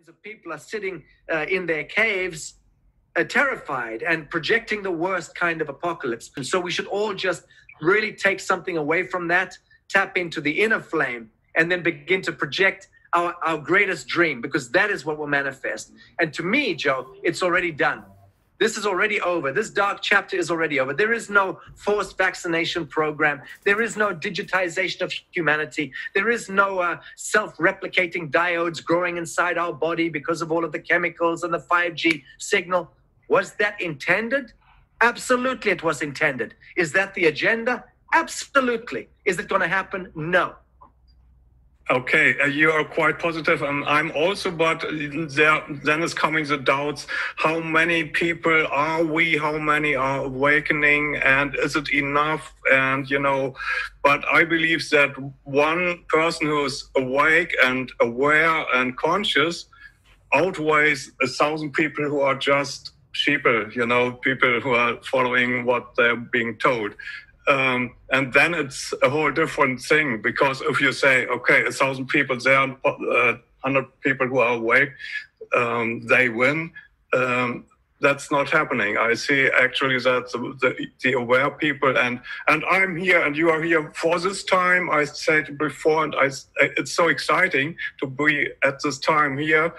Millions of people are sitting uh, in their caves, uh, terrified and projecting the worst kind of apocalypse. And so we should all just really take something away from that, tap into the inner flame, and then begin to project our, our greatest dream because that is what will manifest. And to me, Joe, it's already done. This is already over. This dark chapter is already over. There is no forced vaccination program. There is no digitization of humanity. There is no uh, self replicating diodes growing inside our body because of all of the chemicals and the 5G signal. Was that intended? Absolutely, it was intended. Is that the agenda? Absolutely. Is it going to happen? No. Okay, uh, you are quite positive, and I'm also, but there then is coming the doubts: how many people are we? How many are awakening? And is it enough? And you know, but I believe that one person who is awake and aware and conscious outweighs a thousand people who are just sheeple. You know, people who are following what they're being told. Um, and then it's a whole different thing because if you say, okay, a thousand people there, uh, hundred people who are awake, um, they win. Um, that's not happening. I see actually that the, the, the, aware people and and I'm here and you are here for this time. I said before, and I, it's so exciting to be at this time here.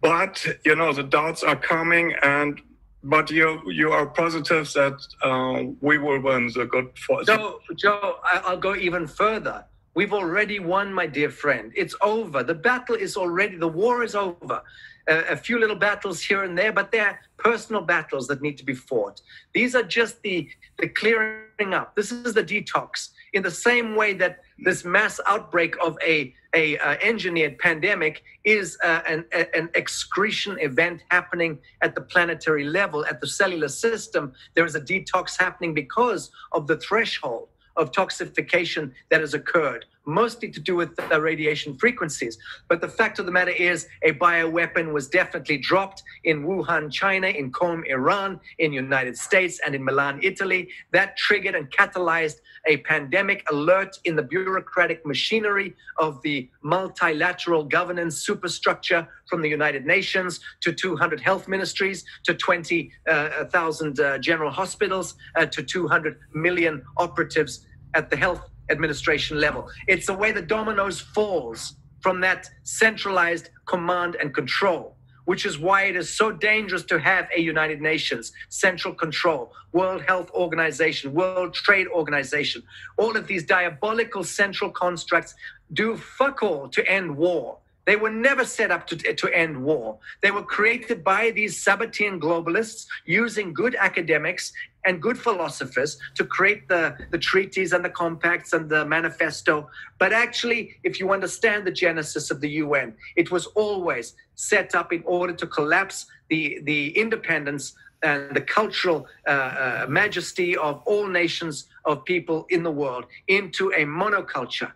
But you know the doubts are coming, and but you you are positive that uh, we will win the good fight. Joe, Joe, I'll go even further. We've already won, my dear friend. It's over. The battle is already. The war is over. Uh, a few little battles here and there, but they're personal battles that need to be fought. These are just the the clearing up. This is the detox. In the same way that this mass outbreak of a a uh, engineered pandemic is uh, an, an excretion event happening at the planetary level, at the cellular system. There is a detox happening because of the threshold of toxification that has occurred mostly to do with the radiation frequencies. But the fact of the matter is, a bioweapon was definitely dropped in Wuhan, China, in Qom, Iran, in United States, and in Milan, Italy. That triggered and catalyzed a pandemic alert in the bureaucratic machinery of the multilateral governance superstructure from the United Nations to 200 health ministries to 20,000 uh, uh, general hospitals uh, to 200 million operatives at the health administration level. It's the way the dominoes falls from that centralized command and control, which is why it is so dangerous to have a United Nations central control, World Health Organization, World Trade Organization. All of these diabolical central constructs do fuck all to end war. They were never set up to, to end war. They were created by these Sabbatean globalists using good academics and good philosophers to create the, the treaties and the compacts and the manifesto. But actually, if you understand the genesis of the UN, it was always set up in order to collapse the, the independence and the cultural uh, uh, majesty of all nations of people in the world into a monoculture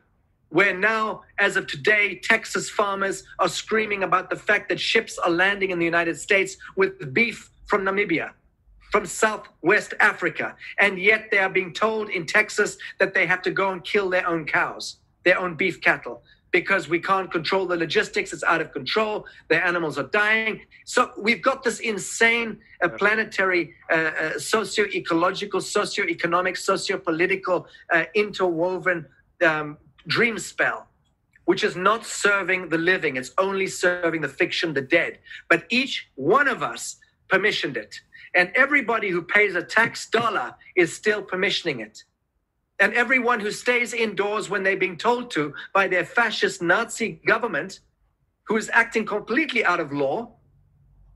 where now, as of today, Texas farmers are screaming about the fact that ships are landing in the United States with beef from Namibia, from Southwest Africa. And yet they are being told in Texas that they have to go and kill their own cows, their own beef cattle, because we can't control the logistics. It's out of control. The animals are dying. So we've got this insane uh, planetary, uh, uh, socio ecological, socio economic, socio political, uh, interwoven. Um, dream spell, which is not serving the living, it's only serving the fiction, the dead. But each one of us permissioned it. And everybody who pays a tax dollar is still permissioning it. And everyone who stays indoors when they're being told to by their fascist Nazi government, who is acting completely out of law,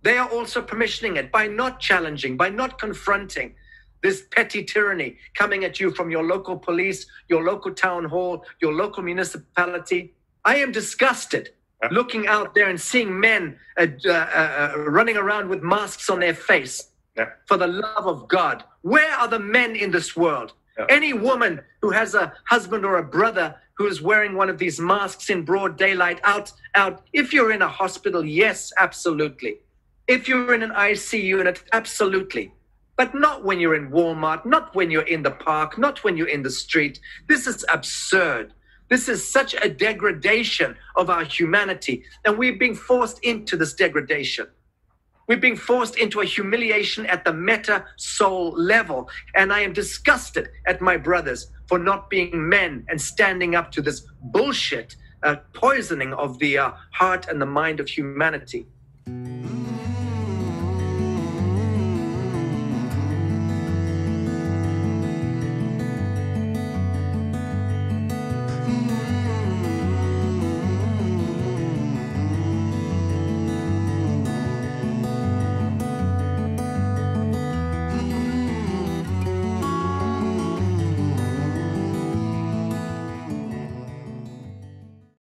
they are also permissioning it by not challenging, by not confronting, this petty tyranny coming at you from your local police, your local town hall, your local municipality. I am disgusted looking out there and seeing men uh, uh, uh, running around with masks on their face. Yeah. For the love of God, where are the men in this world? Yeah. Any woman who has a husband or a brother who is wearing one of these masks in broad daylight out out if you're in a hospital yes absolutely if you're in an IC unit absolutely but not when you're in Walmart, not when you're in the park, not when you're in the street. This is absurd. This is such a degradation of our humanity, and we're being forced into this degradation. We're being forced into a humiliation at the meta soul level. And I am disgusted at my brothers for not being men and standing up to this bullshit uh, poisoning of the uh, heart and the mind of humanity.